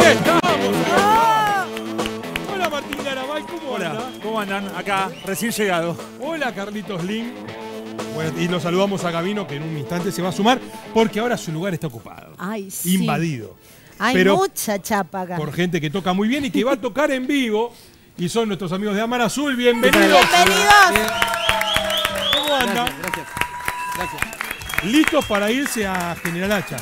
Ahí estamos. Hola Martín Garabay, ¿cómo Hola, anda? ¿cómo andan? Acá, recién llegado. Hola Carlitos Lin. Bueno, y lo saludamos a Gavino que en un instante se va a sumar porque ahora su lugar está ocupado. Ay, sí. Invadido. Hay Pero mucha chapa acá. por gente que toca muy bien y que va a tocar en vivo. Y son nuestros amigos de Amar Azul. Bienvenidos. Bienvenidos. ¿Cómo andan? Gracias, gracias. Listos para irse a General Hacha.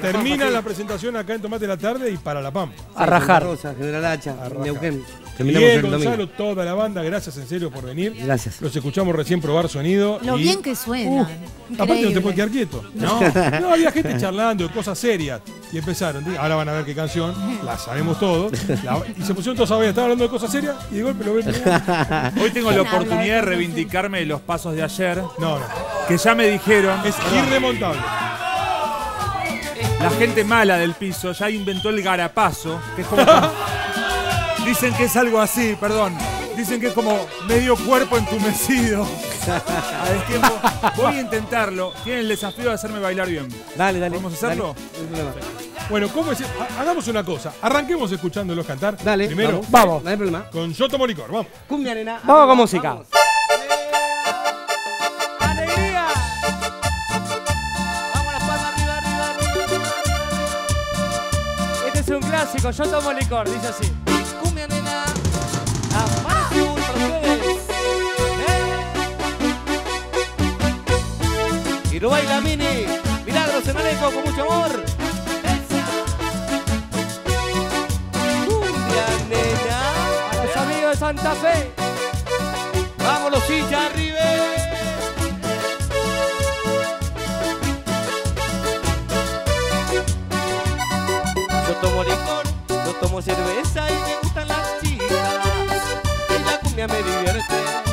Termina la presentación acá en Tomate la Tarde y para La Pampa. A rajar. Rosa, General Hacha, A rajar. Neuquén. Terminamos Bien. Gonzalo, toda la banda, gracias en serio por venir. Gracias. Los escuchamos recién probar sonido. Lo y- bien que suena. Uh, aparte no te puedes quedar quieto. No, no, había gente charlando de cosas serias. Y empezaron, ahora van a ver qué canción, la sabemos todos. La- y se pusieron todos a ver, estaba hablando de cosas serias y de golpe lo ven. Hoy tengo la oportunidad de reivindicarme de los pasos de ayer, No, no. que ya me dijeron, Es irremontable. La gente mala del piso ya inventó el garapazo, que es como... Dicen que es algo así, perdón. Dicen que es como medio cuerpo entumecido. A destiempo. Voy a intentarlo. Tienen el desafío de hacerme bailar bien. Dale, dale. ¿Podemos hacerlo? Dale, no hay problema. Bueno, ¿cómo es? Ha- Hagamos una cosa. Arranquemos escuchándolos cantar. Dale, Primero, vamos. Vamos. No hay problema. con Yoto Molicor. Vamos. Cumbia, nena. Vamos con música. Vamos. Un clásico, yo tomo licor, dice así. Cumbia, nena. Azul para ustedes. Eh. Y no baila mini. Milagros en Areco con mucho amor. Cumbia, nena. A los amigos de Santa Fe. Vamos los hinchas arriba. Tomo cerveza y me gustan las chicas. Y la cumbia me divierte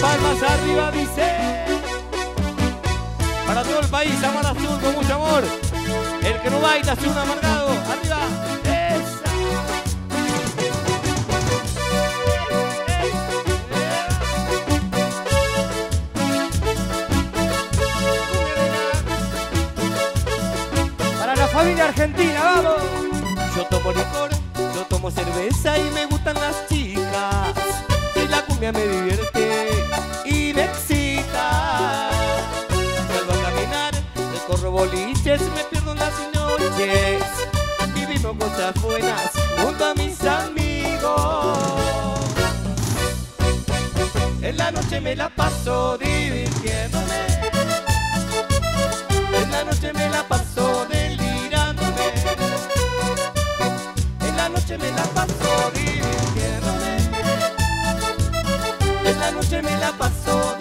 palmas arriba, dice. Para todo el país, amar azul con mucho amor. El que no baila es un amargado. Arriba. Para la familia argentina, vamos. Yo tomo licor, yo tomo cerveza y me gustan las chicas. Y la cumbia me divierte boliches, me pierdo las noches. Vivimos cosas buenas junto a mis amigos. En la noche me la paso divirtiéndome. En la noche me la paso delirándome. En la noche me la paso divirtiéndome. En la noche me la paso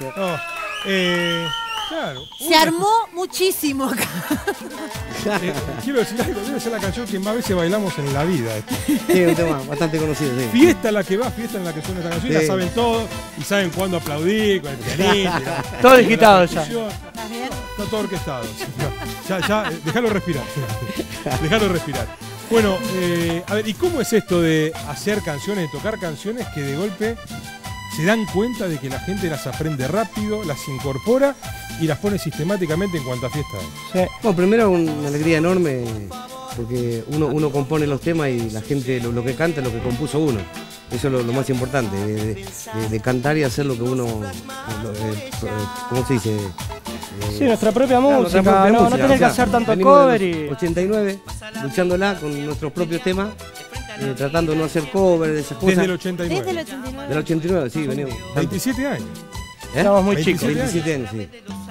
Gracias. No, eh, claro. Se armó muchísimo acá. Eh, quiero decir algo, debe ser la canción que más veces bailamos en la vida. Sí, un tema bastante conocido, sí. Fiesta en la que va, fiesta en la que suena esta canción, la Sí. saben todos y saben cuándo aplaudir con el la- Todo digitado ya. percusión. ¿Estás bien? Está todo orquestado. Ya, ya, eh, déjalo respirar. déjalo respirar. Bueno, eh, a ver, ¿y cómo es esto de hacer canciones, de tocar canciones que de golpe se dan cuenta de que la gente las aprende rápido, las incorpora y las pone sistemáticamente en cuanto a fiestas? Bueno, primero una alegría enorme porque uno, uno compone los temas y la gente lo, lo que canta es lo que compuso uno. Eso es lo, lo más importante, de, de- de- de cantar y hacer lo que uno, lo- eh, eh, ¿cómo se dice? Sí, nuestra propia Claro, música, nuestra propia no, no música, tener que hacer tanto cover y... 89, luchándola con nuestros propios temas, eh, tratando de no hacer cover de esas cosas. Desde el 89. Desde el 89. Del 89, sí, venimos. 27 años. ¿Eh? Estamos muy 27 chicos. 27 años, sí.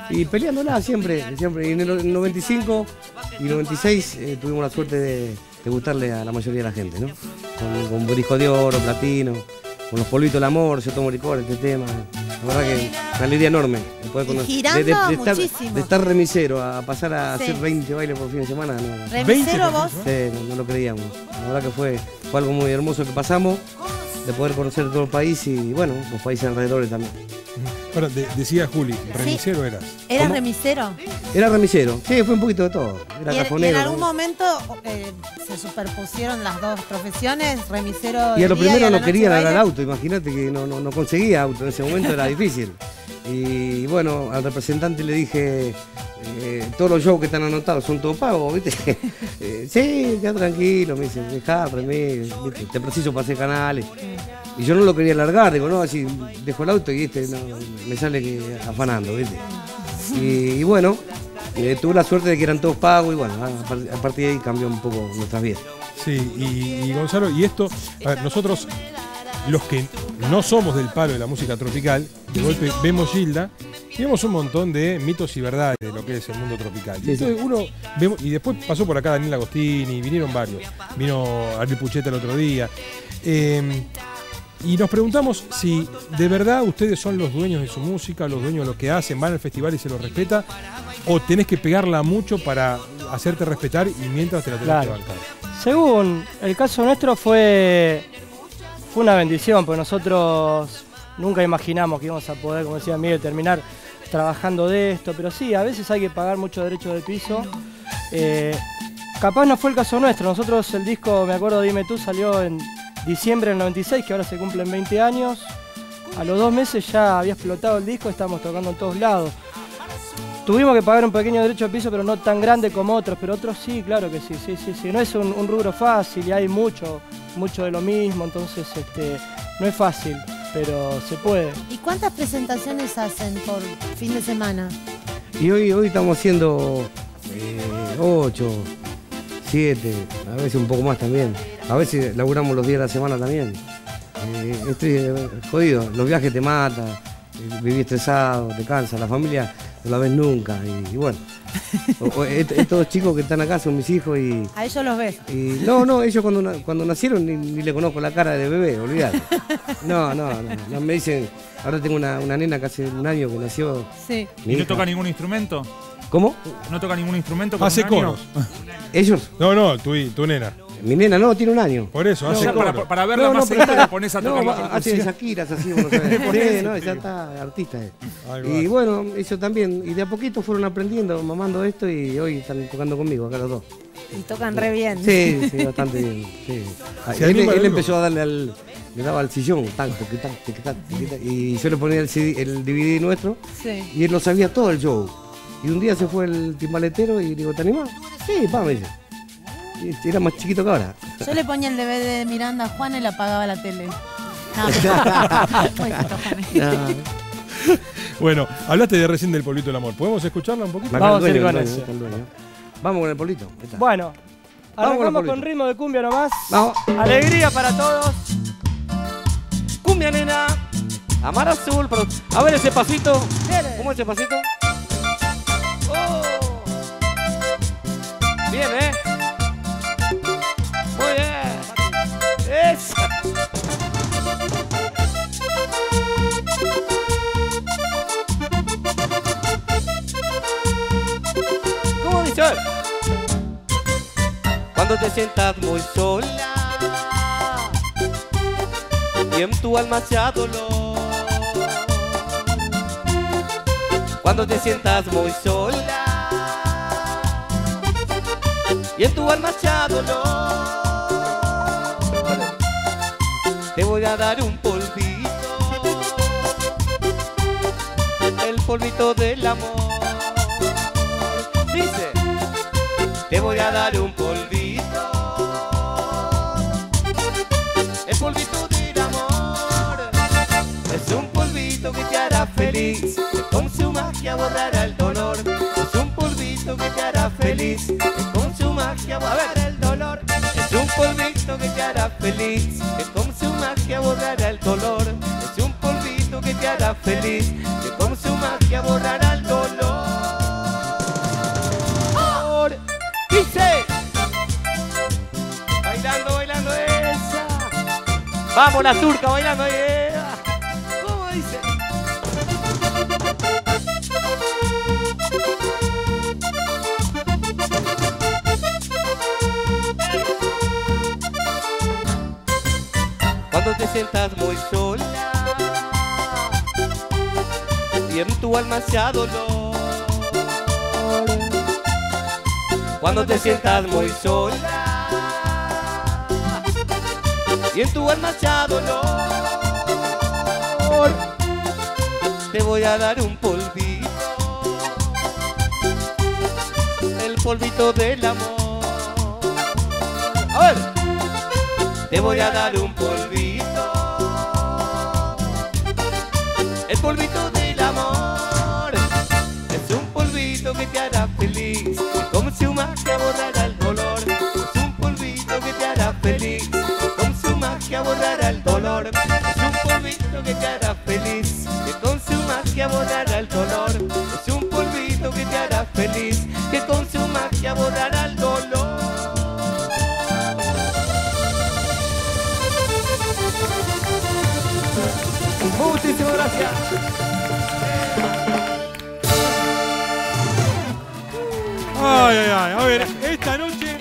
Y peleándola siempre, siempre. Y en el 95 y 96 eh, tuvimos la suerte de, de gustarle a la mayoría de la gente, ¿no? Con, con de Oro, Platino, con los polvitos del amor, yo tomo licor, este tema. La verdad que una alegría enorme. de poder Y conocer- girando estar, muchísimo. de estar remisero a pasar a Sí. hacer 20 bailes por fin de semana, no, Remisero vos. Sí, no, no lo creíamos. La verdad que fue, fue algo muy hermoso que pasamos, de poder conocer todo el país y bueno, los países alrededores también. De- decía Juli, remisero eras. ¿Eras ¿Cómo? remisero? Era remisero, sí, fue un poquito de todo. Era Y en, y en cajonero. algún ¿no? momento eh, se superpusieron las dos profesiones, remisero Y a lo día primero a no quería baile. auto, imagínate que no, no, no conseguía auto, en ese momento era difícil. Y bueno, al representante le dije, eh, todos los shows que están anotados son todos pagos, ¿viste? Eh, sí, queda tranquilo, me dice, dejá, remis, ¿viste? te preciso para hacer canales. Y yo no lo quería largar, digo, no, así dejo el auto y este no, me sale que afanando, ¿viste? Y, y bueno, eh, tuve la suerte de que eran todos pagos y bueno, a, par- a partir de ahí cambió un poco nuestras vidas. Sí, y, y Gonzalo, y esto, a ver, nosotros, los que no somos del palo de la música tropical, de golpe vemos Gilda y vemos un montón de mitos y verdades de lo que es el mundo tropical. Sí, Entonces uno vemos, y después pasó por acá Daniel Agostini, vinieron varios, vino Ariel Pucheta el otro día. eh, y nos preguntamos si de verdad ustedes son los dueños de su música, los dueños de lo que hacen, van al festival y se los respeta, o tenés que pegarla mucho para hacerte respetar y mientras te la tenés Claro. que bancar. Según el caso nuestro fue, fue una bendición, porque nosotros nunca imaginamos que íbamos a poder, como decía Miguel, terminar trabajando de esto, pero sí, a veces hay que pagar muchos derechos de piso. Eh, capaz no fue el caso nuestro, nosotros el disco, me acuerdo, Dime tú, salió en diciembre del 96, que ahora se cumplen 20 años. A los dos meses ya había explotado el disco, estábamos tocando en todos lados. Tuvimos que pagar un pequeño derecho de piso, pero no tan grande como otros, pero otros sí, claro que sí, sí, sí, sí. No es un, un rubro fácil y hay mucho, mucho de lo mismo, entonces este, no es fácil, pero se puede. ¿Y cuántas presentaciones hacen por fin de semana? Y hoy, hoy estamos haciendo 8, 7, a veces un poco más también. A veces laburamos los días de la semana también. Eh, estoy eh, jodido, los viajes te matan, eh, vivís estresado, te cansa, la familia no la ves nunca. Y, y bueno, o- o est- estos chicos que están acá son mis hijos y, A ellos los ves. y no, no, ellos cuando, na- cuando nacieron ni, ni le conozco la cara de bebé, olvidate. No, no, no, no, me dicen, ahora tengo una, una nena que hace un año que nació. Sí. ¿Y no hija. toca ningún instrumento? ¿Cómo? ¿No toca ningún instrumento? con Hace coros. ¿Ellos? No, no, tu, tu nena. Mi nena no, tiene un año. Por eso, hace sea, para, para verla No, más está- le pones a tocar la hace. Shakiras así, uno sabe. Por Sí, eso no, ya está artista. eh. Y bueno, eso también. Y de a poquito fueron aprendiendo, mamando esto y hoy están tocando conmigo, acá los dos. Y tocan re bien. Sí, sí, bastante bien. Sí. Él empezó a darle al. Le daba al sillón, tan, tan, y yo le ponía el, CD el DVD nuestro Sí. y él lo sabía todo el show. Y un día se fue el timbaletero y digo, ¿te animás? Sí. Y era más chiquito que ahora. Yo le ponía el DVD de Miranda a Juan y le apagaba la tele. No. Bueno, hablaste de recién del polvito del amor. ¿Podemos escucharla un poquito? Vamos a ir con dueño. Vamos con el polito. Bueno, Vamos con arrancamos con ritmo de cumbia nomás. Vamos. Alegría para todos. Cumbia nena, amar azul, pero- a ver ese pasito. ¿Cómo es ese pasito? Oh. Bien, ¿eh? Cuando te sientas muy sola y en tu alma se ha dolor. Cuando te sientas muy sola y en tu alma se ha dolor. Te voy a dar un polvito, el polvito del amor. Dice, te voy a dar un polvito, Es un polvito que te hará feliz, que con su magia borrará el dolor. borrará el dolor. Es un polvito que te hará feliz, que con su magia borrará el dolor. Es un polvito que te hará feliz, que con su magia borrará el dolor. Dice, bailando, bailando esa. Vamos la turca bailando esa. Sientas muy sola y en tu alma se ha dolor. Cuando te sientas muy sola y en tu alma se ha dolor. Te voy a dar un polvito, el polvito del amor. A ver, te voy a dar un polvito, el polvito del amor. Es un polvito que te hará feliz, como su magia borrará el dolor. Es un polvito que te hará feliz, con su magia borrará el dolor. Es un polvito que te hará feliz, que con su magia borrará Ay, ay, ay. A ver, esta noche,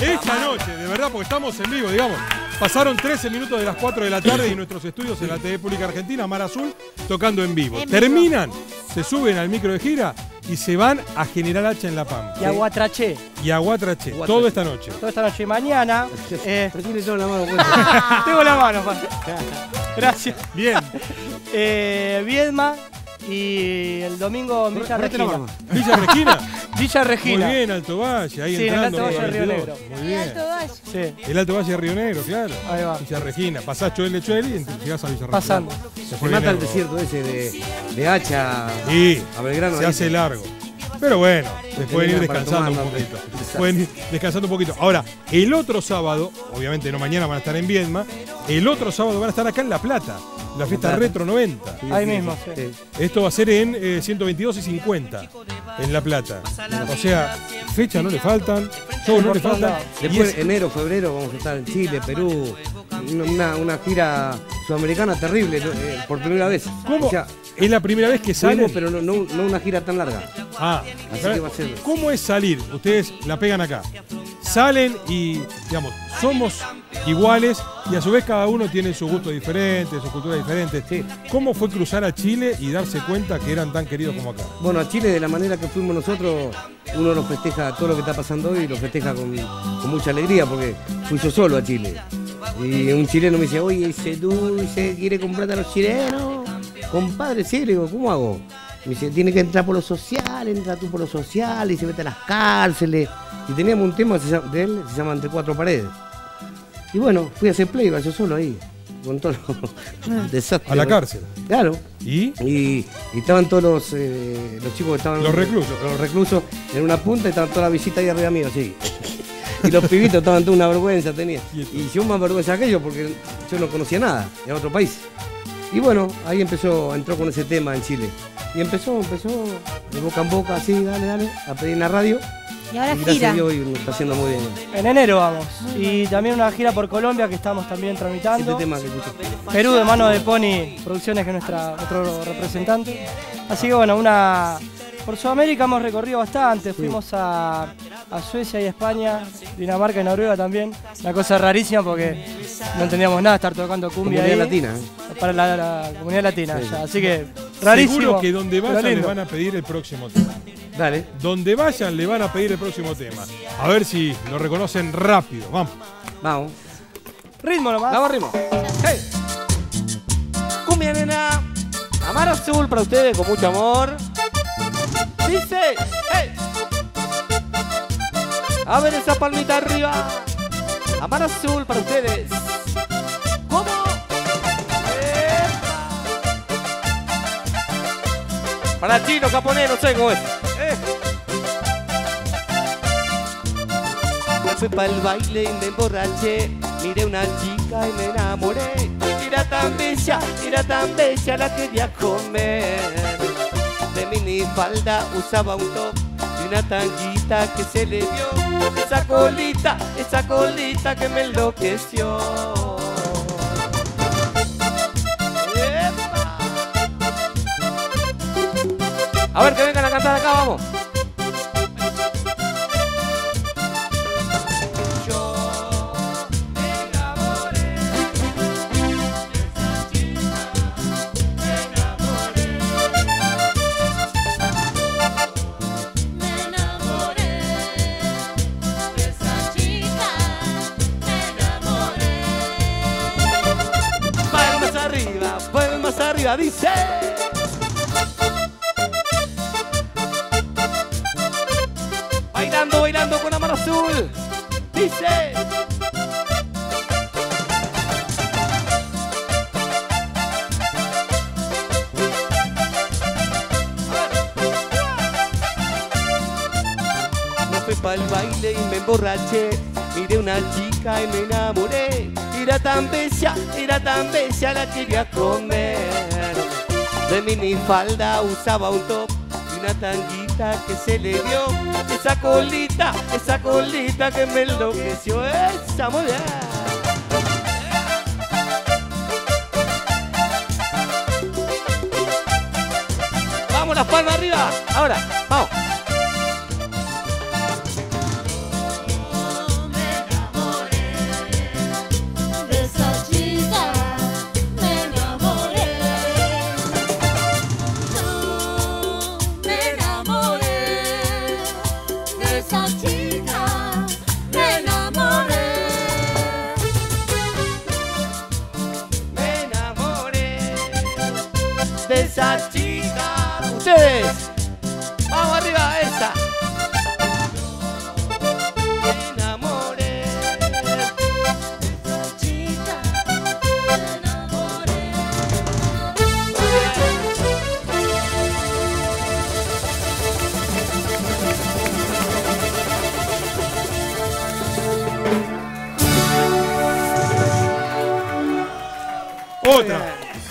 esta noche, de verdad, porque estamos en vivo, digamos. Pasaron 13 minutos de las 4 de la tarde y nuestros estudios en la TV Pública Argentina, Mar Azul, tocando en vivo. Terminan, se suben al micro de gira y se van a General Hacha en La Pampa. Y Aguatraché. Y a Guatrache, todo esta noche. Toda esta noche y mañana. eh, todo en la mano. tengo la mano, pa. Gracias. Bien, Eh, Viedma y el domingo en Villa Regina. Villa Regina. Villa Regina. Muy bien, Alto Valle, ahí Sí, en el entrando. Alto Valle Río 22. Negro. Muy bien. Alto Valle. Sí, El Alto Valle de Río Negro, claro. ahí va. Villa Regina. Pasás Choel de Choel y llegás a Villa Regina. Pasando. Se mata el desierto ese de, de hacha Sí, a Belgrano. se ahí. hace largo. Pero bueno, se pueden ir descansando un poquito. Pueden ir descansando un poquito. Ahora, el otro sábado, obviamente no mañana van a estar en Viedma, el otro sábado van a estar acá en La Plata, la fiesta Plata. Retro 90. Sí, Ahí sí, mismo, sí. sí. Sí. Esto va a ser en eh, 122 y 50, en La Plata. O sea, fecha no le faltan, show no le faltan. Después, es- enero, febrero, vamos a estar en Chile, Perú. Una, una gira sudamericana terrible. Eh, por primera vez. ¿Cómo? O sea, Es la primera vez que salen. fuimos, pero no, no- no una gira tan larga. Ah, Así que va a ser- ¿cómo es salir? Ustedes la pegan acá. Salen y, digamos, somos iguales y a su vez cada uno tiene su gusto diferente, su cultura diferente. Sí. ¿Cómo fue cruzar a Chile y darse cuenta que eran tan queridos como acá? Bueno, a Chile de la manera que fuimos nosotros, uno lo festeja, todo lo que está pasando hoy lo festeja con, con mucha alegría porque fui yo solo a Chile. Y un chileno me dice, oye, ese dulce quiere comprarte a los chilenos. Compadre, sí, le digo, ¿cómo hago? Me dice, tiene que entrar por lo social, entra tú por lo social y se mete a las cárceles. Y teníamos un tema se llama- de él, se llama Entre Cuatro Paredes. Y bueno, fui a hacer playback yo solo ahí, con todo los desastres. A la cárcel. Claro. ¿Y? Y, y estaban todos los, eh, los chicos que estaban. Los reclusos. Los, reclusos en una punta y estaban toda la visita ahí arriba mío, sí. Y los pibitos estaban toda una vergüenza, tenía. Y yo más vergüenza que ellos porque yo no conocía nada, era otro país. Y bueno, ahí empezó, entró con ese tema en Chile. Y empezó, empezó de boca en boca, así, dale, dale, a pedir en la radio. Y ahora y gracias gira. a Dios hoy lo está haciendo muy bien. En enero vamos. Y también una gira por Colombia que estamos también Este tramitando. tema que. Perú de mano de Pony Producciones, que es nuestra, nuestro representante. Así que bueno, una. Por Sudamérica hemos recorrido bastante. Fuimos a, a Suecia y España, Dinamarca y Noruega también. Una cosa rarísima porque no entendíamos nada estar tocando cumbia Comunidad ahí. latina, ¿eh? Para la, la comunidad latina. Sí. ya. Así que rarísimo. Seguro que donde vayan le van a pedir el próximo tema. Dale. Donde vayan le van a pedir el próximo tema. A ver si lo reconocen rápido. Vamos. Vamos. Ritmo nomás. Vamos ritmo. Hey. Cumbia nena, Amar Azul para ustedes con mucho amor. Dice, hey. A ver esa palmita arriba. Amar Azul para ustedes. ¿Cómo? Para chino, japonés, no sé cómo es. Eh. fui para el baile y me emborraché. Miré una chica y me enamoré. Era tan bella, era tan bella, la quería comer. Minifalda usaba un top y una tanguita que se le vio. Esa colita, esa colita que me enloqueció. ¡Epa! A ver que vengan a cantar acá, vamos. Dice. Bailando, bailando con la mano azul. Dice. Me fui para el baile y me emborraché. Miré una chica y me enamoré. Era tan bella, era tan bella, la quería comer. De minifalda usaba un top y una tanguita que se le dio. Esa colita, esa colita que me enloqueció. Esa, muy bien. Vamos, las palmas arriba. Ahora, vamos.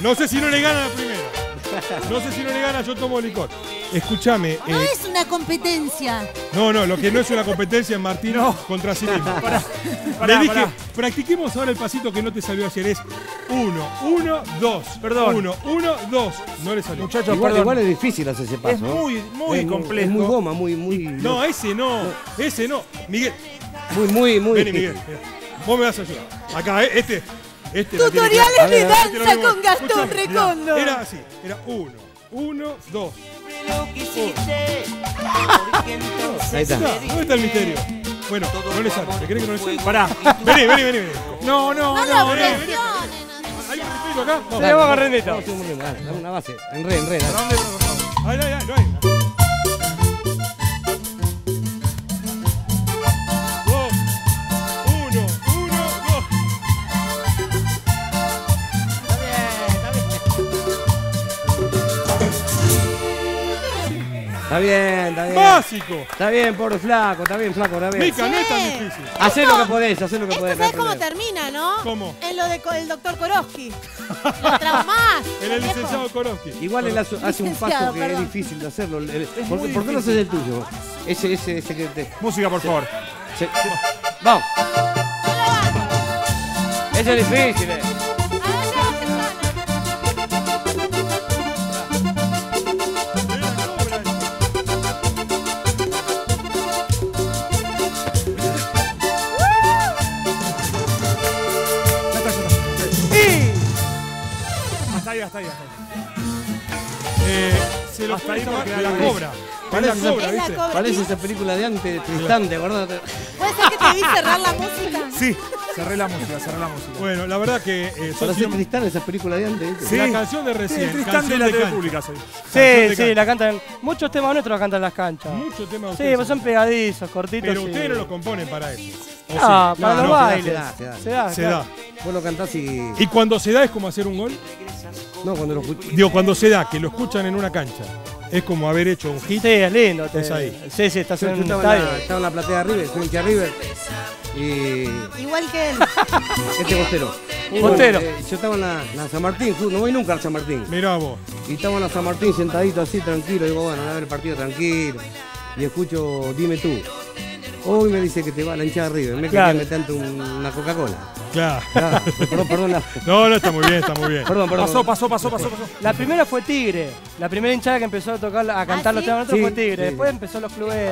No sé si no le gana la primera. No sé si no le gana, yo tomo licor. Escúchame. No eh, es una competencia. no, no, lo que no es una competencia es Martín contra sí mismo. Pará, Le dije, pará. practiquemos ahora el pasito que no te salió ayer. Es uno, uno, dos. Perdón. Uno, uno, dos. No le salió. Muchachos, Igual, igual es difícil hacer ese paso. es muy, muy Es complejo. Es muy goma, muy, muy. No, ese no. Ese no. Miguel, Muy, muy, muy. vení, Miguel. Vos me vas a ayudar. Acá, eh, este. Este Tutoriales de ver, danza con Gastón Escuchame, mirá, Recondo. Era así. Era uno, uno, dos. Ahí está. Está, ¿Dónde está el misterio? Bueno, no le sale. ¿Te crees que no le sale? Pará. Vení, vení, vení. vení. No, no, No no. lo vení, vení. presionen. ¿Hay un misterio acá? Se llama Garrenito. Vamos a ritmo, dale, dame una base. En re, en re. dale. Ay, ay, ay, no hay. Está bien, está bien. Básico. Está bien, pobre flaco, está bien, flaco, está bien. Mica, no es tan difícil. Hacé lo que podés, hacé lo que Esto podés. no sabes cómo problema. termina, ¿no? ¿Cómo? En lo del doctor Koroski. Lo traumás. En el licenciado Korowski. Igual él hace, hace un paso que perdón. es difícil de hacerlo. El- el- ¿Por, por qué no haces el tuyo? Ese, ese, ese que te. Música, por favor. se- vamos. Ese es difícil, eh. Eh, se lo Hasta ahí porque la cobra. Parece Es la cobra, Es la ¿viste? cobra. Parece esa película de antes de Tristán, ¿te acordás? ¿Puede ser que te vi cerrar la música? Sí, cerré la música, cerré la música. Bueno, la verdad que eh, Para Tristán, esa película de antes, ¿viste? Sí. la canción de recién. Sí, Tristán canción de la TV cancha. pública soy. Canción Sí, de sí, la cantan. Muchos temas nuestros la cantan en las canchas. Muchos temas de Sí, pues son pegadizos, cortitos. Pero ustedes no los componen para eso. ¿O Ah, para los no, se da, bailes. se da, se da. Se da. Vos lo cantás y. Y cuando se da es como hacer un gol. No, cuando lo. Digo, cuando se da, que lo escuchan en una cancha. es como haber hecho un hit. Sí, es lindo. te- Es ahí. Sí, sí, estás Yo, en yo un estaba, en estadio. la, estaba en la platea de River, hincha de River. Y Igual que él. este bostero. Bostero. eh, yo estaba en la, la San Martín, no voy nunca al San Martín. Mirá vos. Y estaba en la San Martín sentadito así, tranquilo. Digo, bueno, a ver el partido tranquilo. Y escucho, dime tú. Hoy me dice que te va a la hinchada de River. Me Claro. quería meterte un- una Coca-Cola. Claro. Ah, perdón, perdón, la- No, no, está muy bien, está muy bien. perdón, perdón. Pasó, pasó, pasó, pasó, pasó. La primera fue Tigre. La primera hinchada que empezó a tocar, a cantar ¿sí? los temas Sí, fue Tigre. sí. Después empezó los clubes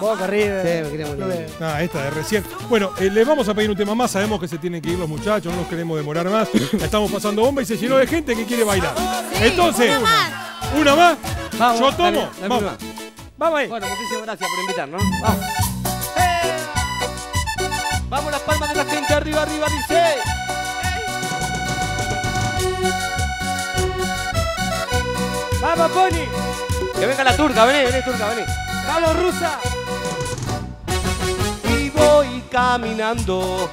Boca, River. Sí, clubes. Ah, esta de recién. Bueno, eh, les vamos a pedir un tema más. Sabemos que se tienen que ir los muchachos, no nos queremos demorar más. La estamos pasando bomba y se llenó de gente que quiere bailar. Entonces, una más. ¿una más? Vamos, Yo Dale, tomo. Vamos. Vamos ahí. Bueno, muchísimas gracias por invitarnos. Vamos. Vamos las palmas de arriba, arriba, dice. Vamos, Pony. Que venga la turca, vení, vení, turca, vení. Vamos, Rusa. Y voy caminando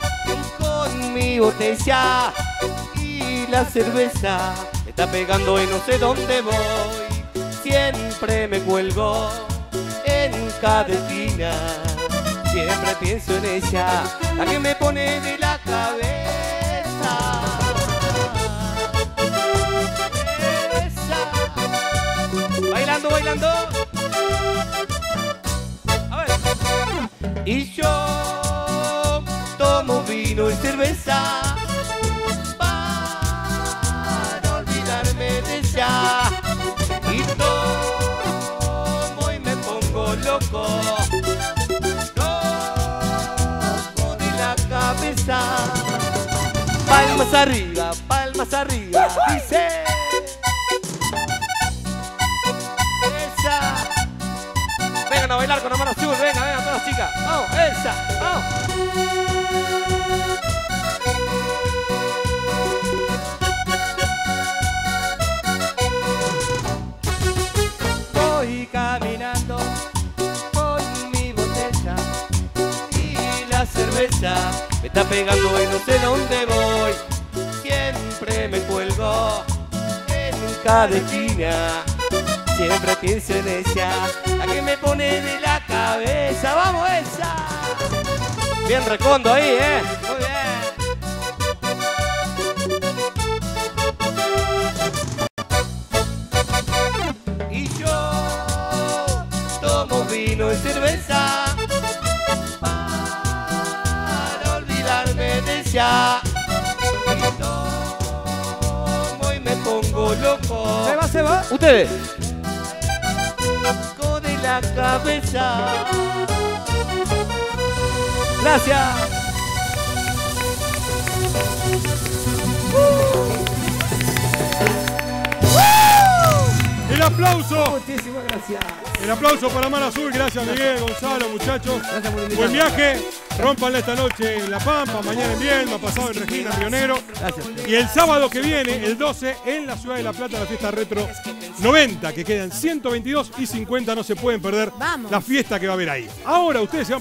con mi botella y la cerveza está pegando y no sé dónde voy. Siempre me cuelgo en cada esquina, siempre pienso en ella, la que me pone para olvidarme de ella. Y tomo y me pongo loco, loco de la cabeza. Palmas arriba, palmas arriba, dice. Vengan a bailar con la mano azul, venga, venga, todas las chicas. Vamos, esa, vamos. Cada esquina. Siempre pienso en ella, la que me pone de la cabeza. ¡Vamos esa! Bien recondo ahí, ¿eh? Muy bien. Y yo tomo vino y cerveza para olvidarme de ella. Ustedes. de la cabeza. Gracias. El aplauso. Muchísimas gracias. El aplauso para Mar Azul. Gracias Miguel, Gonzalo, muchachos. Gracias por. Buen viaje. Rompanla esta noche en La Pampa, mañana en Vielma, pasado en Regina, Río Negro. Gracias. Y el sábado que viene, el 12, en la ciudad de La Plata, la fiesta retro 90, que quedan 122 y 50, no se pueden perder Vamos. la fiesta que va a haber ahí. Ahora ustedes se van